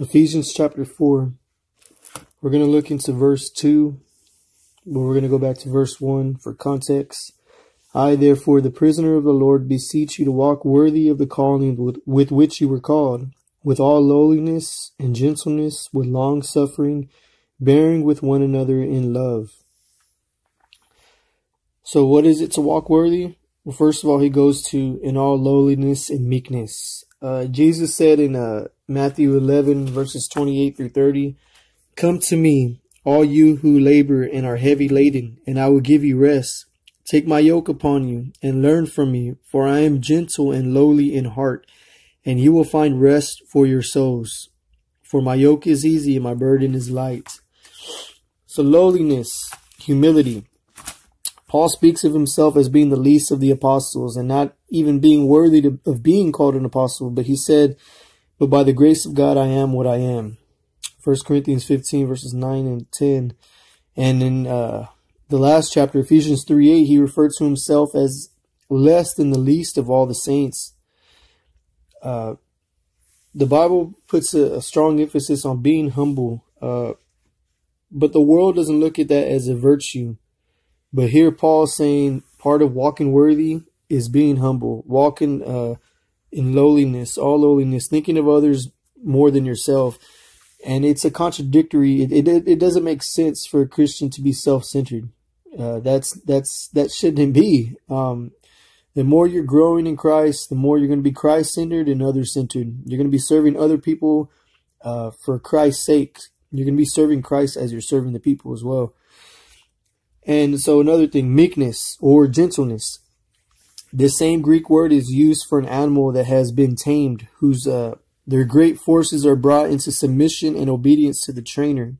Ephesians chapter 4. We're going to look into verse 2, but we're going to go back to verse 1 for context. I, therefore, the prisoner of the Lord, beseech you to walk worthy of the calling with, with which you were called, with all lowliness and gentleness, with long suffering, bearing with one another in love. So, what is it to walk worthy? Well, first of all, he goes to in all lowliness and meekness. Uh, Jesus said in uh, Matthew 11, verses 28 through 30, Come to me, all you who labor and are heavy laden, and I will give you rest. Take my yoke upon you and learn from me, for I am gentle and lowly in heart, and you will find rest for your souls. For my yoke is easy and my burden is light. So lowliness, humility. Paul speaks of himself as being the least of the apostles and not even being worthy to, of being called an apostle, but he said, But by the grace of God I am what I am. 1 Corinthians 15, verses 9 and 10. And in uh, the last chapter, Ephesians 3 8, he referred to himself as less than the least of all the saints. Uh, the Bible puts a, a, strong emphasis on being humble, uh, but the world doesn't look at that as a virtue. But here Paul's saying part of walking worthy is being humble, walking uh, in lowliness, all lowliness, thinking of others more than yourself. And it's a contradictory. It, it, it doesn't make sense for a Christian to be self-centered. Uh, that's that's that shouldn't be. Um, the more you're growing in Christ, the more you're going to be Christ-centered and other-centered. You're going to be serving other people uh, for Christ's sake. You're going to be serving Christ as you're serving the people as well. And so another thing, meekness or gentleness. This same Greek word is used for an animal that has been tamed, whose uh, their great forces are brought into submission and obedience to the trainer.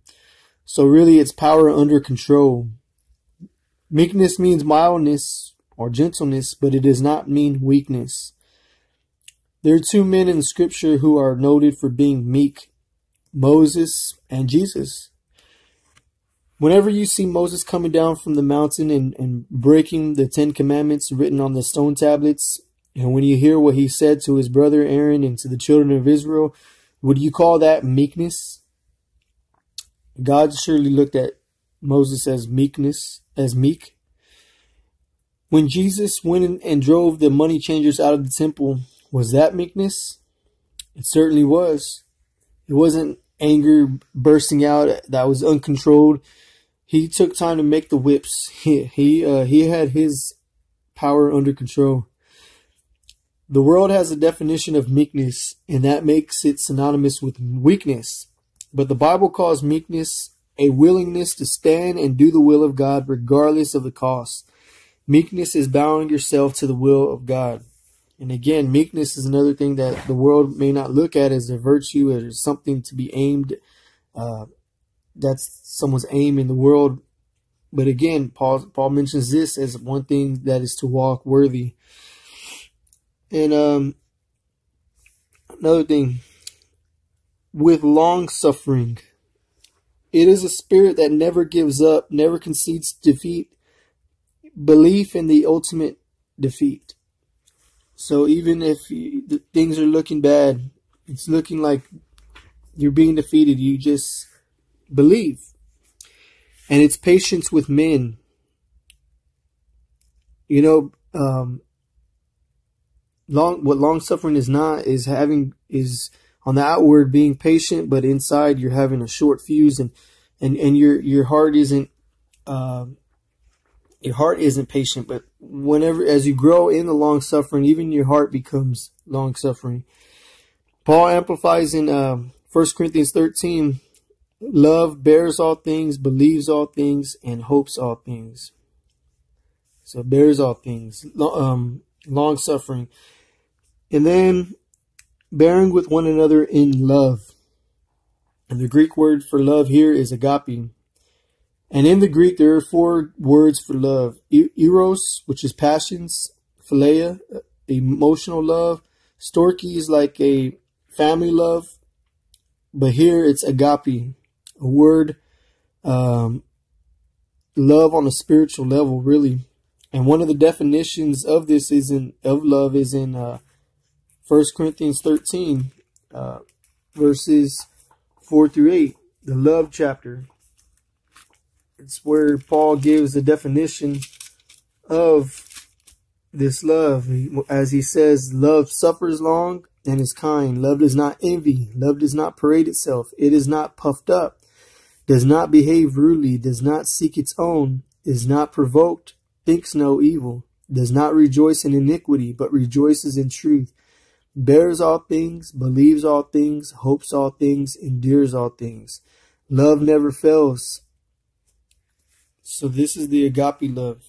So really it's power under control. Meekness means mildness or gentleness, but it does not mean weakness. There are two men in scripture who are noted for being meek, Moses and Jesus. Whenever you see Moses coming down from the mountain and, and breaking the Ten Commandments written on the stone tablets, and when you hear what he said to his brother Aaron and to the children of Israel, would you call that meekness? God surely looked at Moses as meekness, as meek. When Jesus went and drove the money changers out of the temple, was that meekness? It certainly was. It wasn't anger bursting out that was uncontrolled he took time to make the whips. He he uh, he had his power under control. The world has a definition of meekness, and that makes it synonymous with weakness. But the Bible calls meekness a willingness to stand and do the will of God regardless of the cost. Meekness is bowing yourself to the will of God. And again, meekness is another thing that the world may not look at as a virtue, or something to be aimed uh, that's someone's aim in the world. But again, Paul Paul mentions this as one thing that is to walk worthy. And um, another thing, with long suffering, it is a spirit that never gives up, never concedes defeat, belief in the ultimate defeat. So even if you, things are looking bad, it's looking like you're being defeated, you just believe. And it's patience with men. You know, um, long what long suffering is not is having is on the outward being patient, but inside you're having a short fuse, and and and your your heart isn't. Uh, your heart isn't patient, but whenever, as you grow in the long suffering, even your heart becomes long suffering. Paul amplifies in uh, 1 Corinthians 13 Love bears all things, believes all things, and hopes all things. So bears all things, um, long suffering, and then bearing with one another in love. And the Greek word for love here is agape. And in the Greek, there are four words for love: eros, which is passions; philia, emotional love; storge is like a family love, but here it's agape, a word, um, love on a spiritual level, really. And one of the definitions of this is in of love is in uh, 1 Corinthians 13, uh, verses 4 through 8, the love chapter. It's where Paul gives the definition of this love. As he says, love suffers long and is kind. Love does not envy. Love does not parade itself. It is not puffed up, does not behave rudely, does not seek its own, is not provoked, thinks no evil, does not rejoice in iniquity, but rejoices in truth, bears all things, believes all things, hopes all things, endures all things. Love never fails. So this is the agape love.